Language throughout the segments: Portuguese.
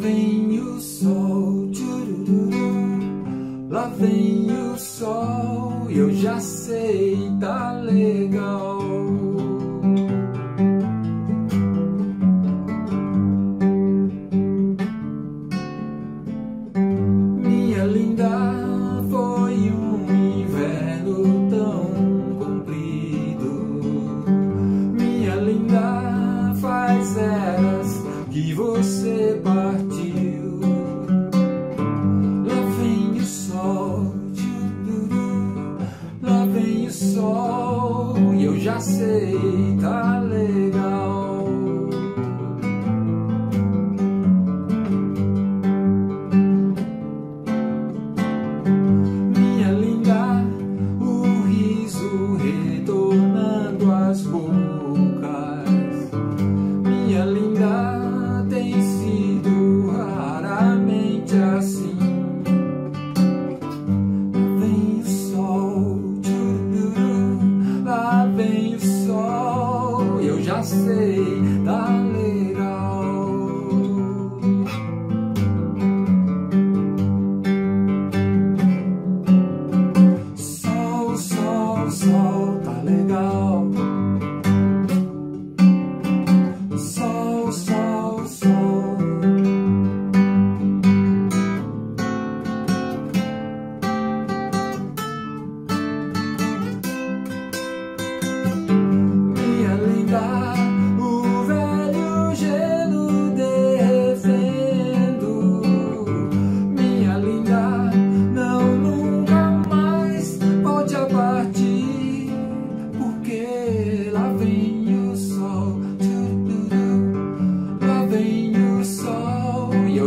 vem o sol, tchururu, lá vem o sol, eu já sei, tá legal. Você partiu. Lá vem o sol, lá vem o sol, e eu já sei, tá legal. Minha linda, o riso retornando às bocas. Sol, eu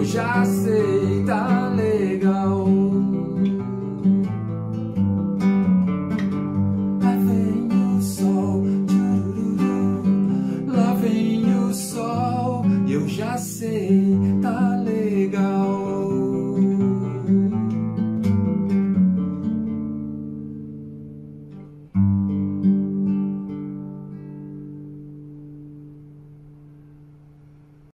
eu já sei, tá legal. Lá vem o sol, lá vem o sol, eu já sei, tá legal.